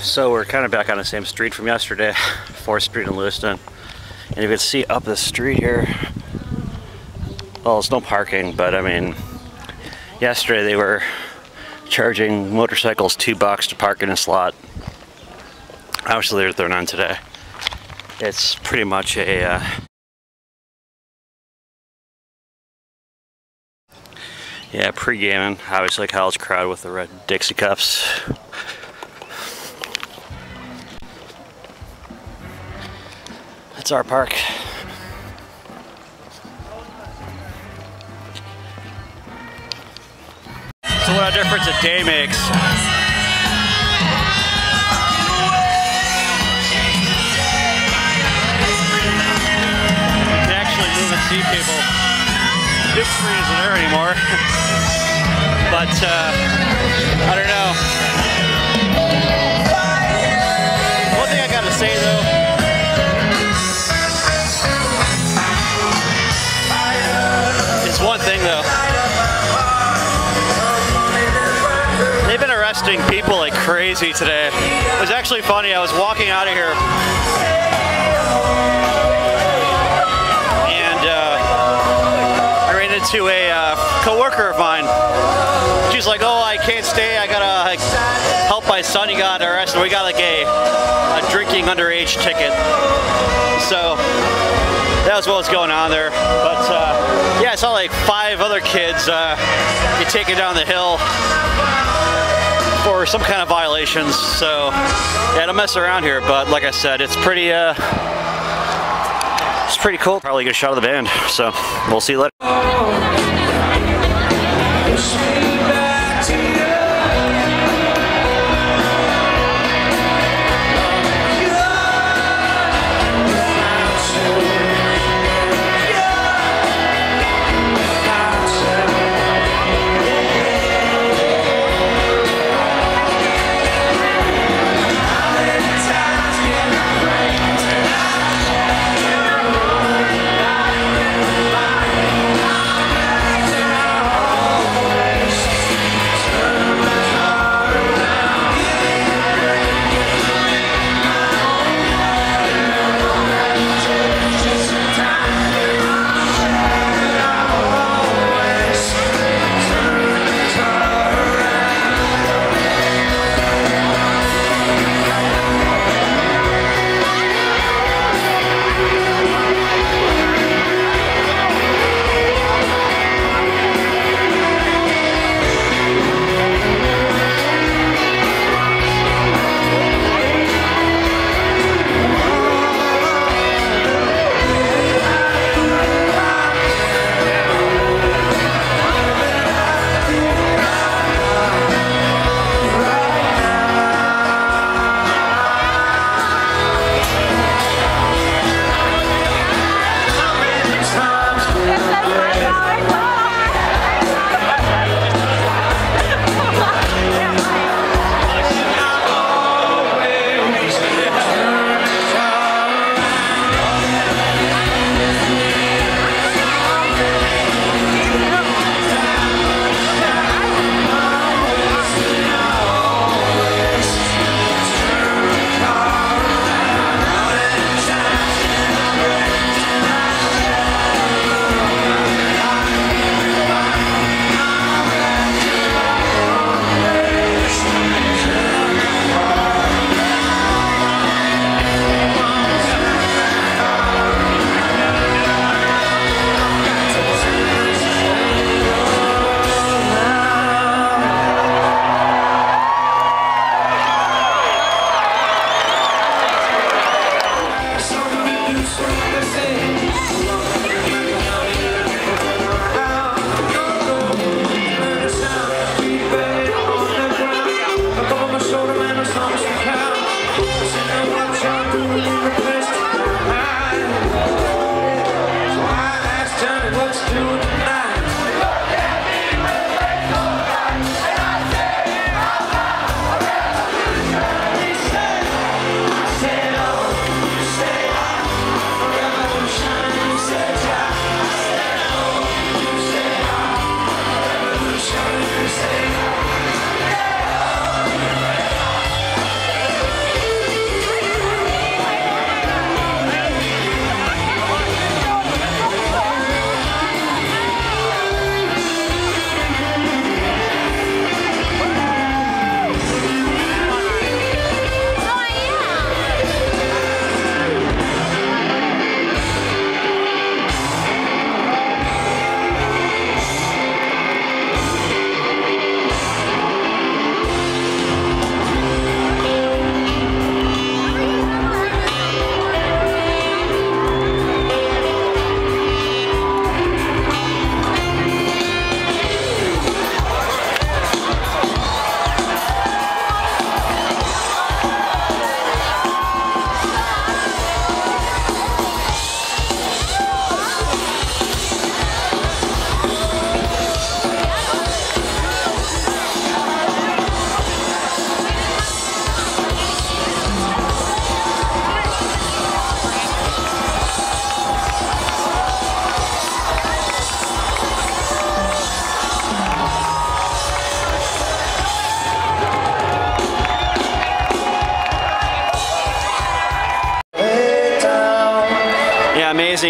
So we're kind of back on the same street from yesterday, 4th Street in Lewiston. And you can see up the street here, well, there's no parking, but I mean, yesterday they were charging motorcycles two bucks to park in a slot. Obviously they're none today. It's pretty much a uh, Yeah, pre-gaming, obviously college crowd with the red Dixie cups. That's Artpark. So what a difference a day makes. You can actually move and see people. Big screen isn't there anymore. but uh, I don't know. One thing though. They've been arresting people like crazy today. It was actually funny. I was walking out of here. And uh, I ran into a uh, coworker of mine. She's like, "Oh, I can't stay. I gotta like, help my son. Got arrested. We got like a, a drinking underage ticket." So that was what was going on there. But uh, yeah, I saw like five other kids uh, get taken down the hill for some kind of violations. So yeah, don't mess around here. But like I said, it's pretty. Uh, it's pretty cool. Probably get a shot of the band. So we'll see you later.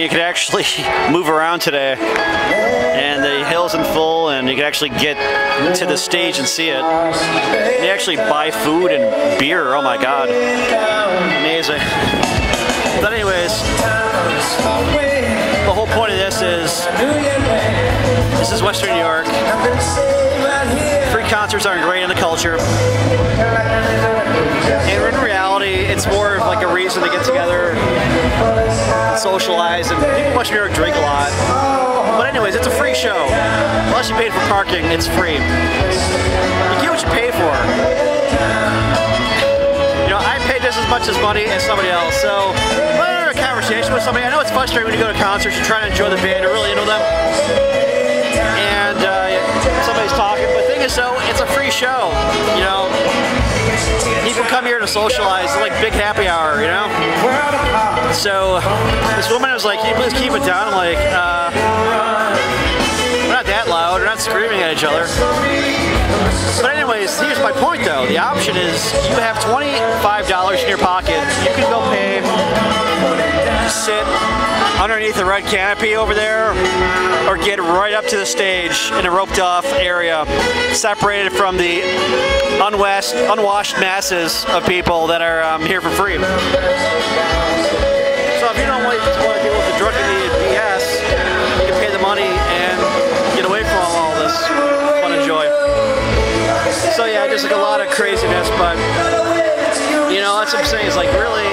You could actually move around today. And the hill's in full, and you can actually get to the stage and see it. They actually buy food and beer. Oh my god. Amazing. But anyways, the whole point of this is this is Western New York. Free concerts aren't great in the culture. And reality, it's more of like a reason to get together, socialize, and people watch New York drink a lot. But anyways, it's a free show. Unless you paid for parking, it's free. You get what you pay for. You know, I paid just as much as money as somebody else, so I'm in a conversation with somebody, I know it's frustrating when you go to concerts, you try to enjoy the band, you're really into them, and uh, somebody's talking, but the thing is though, it's a free show, you know, people come here to socialize, it's like big happy hour, you know? So this woman was like, can you please keep it down? I'm like, uh, we're not that loud, we're not screaming at each other. But anyways, here's my point though. The option is you have $25 in your pocket. You can go pay, sit underneath the red canopy over there, or get right up to the stage in a roped off area, separated from the unwashed, unwashed masses of people that are um, here for free. So if you don't want to deal with the and BS, you can pay the money So yeah, just like a lot of craziness, but you know, that's what I'm saying. It's like really,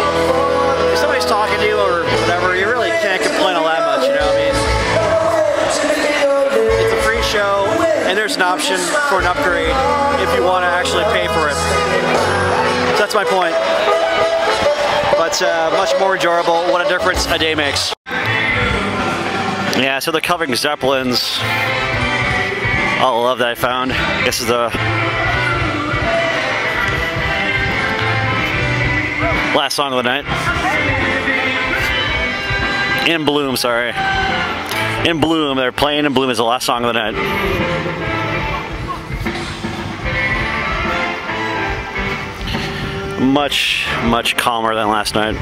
if somebody's talking to you or whatever, you really can't complain all that much. You know, what I mean, it's a free show, and there's an option for an upgrade if you want to actually pay for it. So that's my point. But uh, much more enjoyable. What a difference a day makes. Yeah, so they're covering Zeppelins. All the love that I found. This is the last song of the night. In Bloom, sorry. In Bloom, they're playing in Bloom is the last song of the night. Much, much calmer than last night.